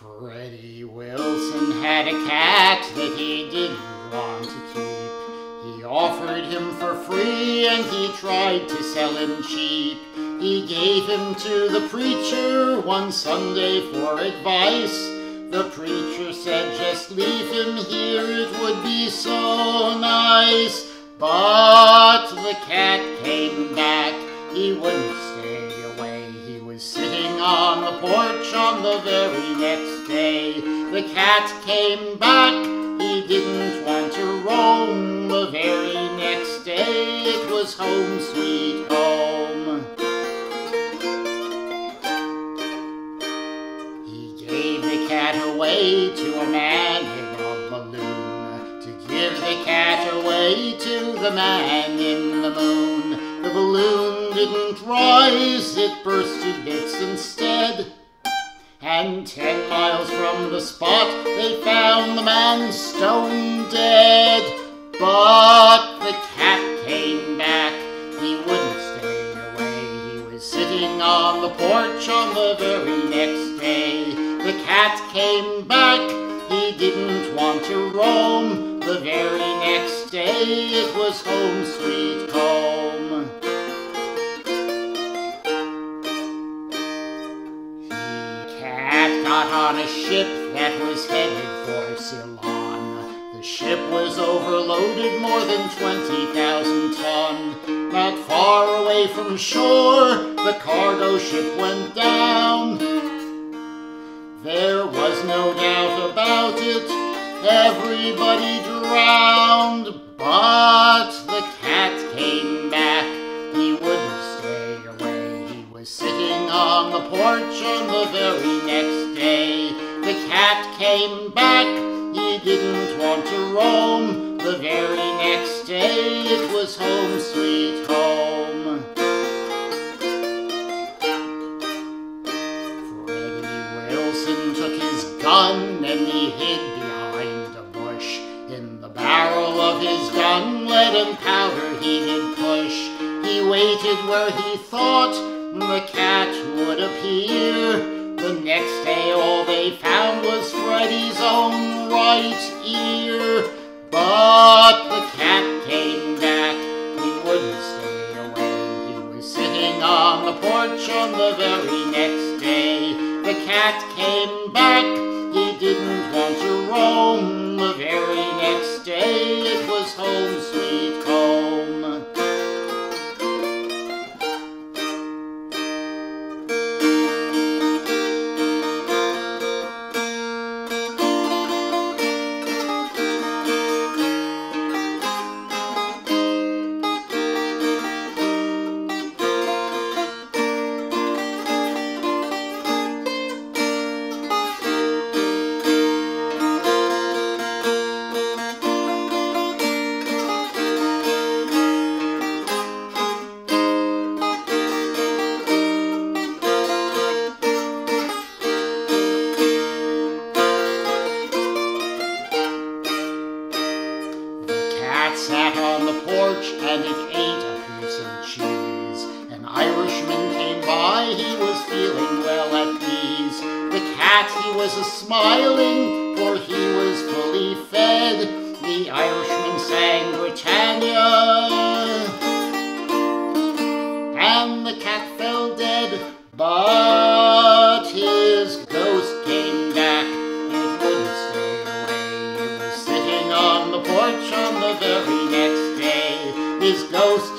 Freddie Wilson had a cat that he didn't want to keep. He offered him for free and he tried to sell him cheap. He gave him to the preacher one Sunday for advice. The preacher said, just leave him here, it would be so nice. But the cat came back, he wouldn't the porch on the very next day. The cat came back, he didn't want to roam. The very next day it was home sweet home. He gave the cat away to a man in a balloon. To give the cat away to the man in the moon. The balloon didn't rise, it burst to bits instead. And ten miles from the spot they found the man stone dead. But the cat came back, he wouldn't stay away. He was sitting on the porch on the very next day. The cat came back, he didn't want to roam. The very next day it was home sweet home. On a ship that was headed for Ceylon. The ship was overloaded more than 20,000 ton. Not far away from shore, the cargo ship went down. There was no doubt about it, everybody drowned. On the very next day. The cat came back, he didn't want to roam. The very next day it was home sweet home. Freddie Wilson took his gun and he hid behind a bush. In the barrel of his gun, lead and powder he did push. He waited where he thought the cat would appear. The next day all they found was Freddie's own right ear. But the cat came back, he wouldn't stay away. He was sitting on the porch on the very next day. The cat came back, he didn't want to roam. The very next day it was home sweet porch and it ate a piece of cheese. An Irishman came by, he was feeling well at ease. The cat, he was a smiling, for he was fully fed. The Irishman sang Britannia, and the cat fell dead. But His ghost